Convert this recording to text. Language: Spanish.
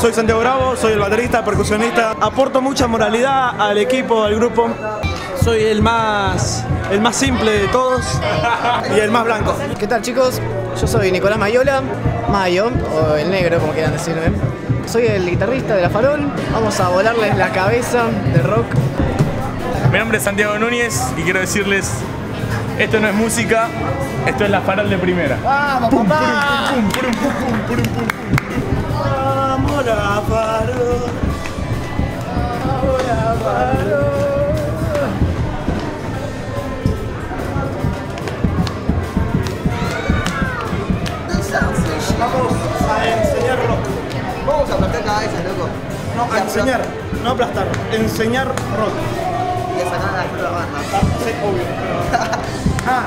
Soy Santiago Bravo, soy el baterista, percusionista. Aporto mucha moralidad al equipo, al grupo. Soy el más, el más simple de todos y el más blanco. ¿Qué tal chicos? Yo soy Nicolás Mayola, Mayo, o el negro como quieran decirme. Soy el guitarrista de La Farol. Vamos a volarles la cabeza de rock. Mi nombre es Santiago Núñez y quiero decirles, esto no es música, esto es La Farol de primera. ¡Vamos, Pum, papá! pum, pum, pum, No, a enseñar, no aplastar, enseñar rock. Y a sacar a la banda. Sí, obvio. Ah,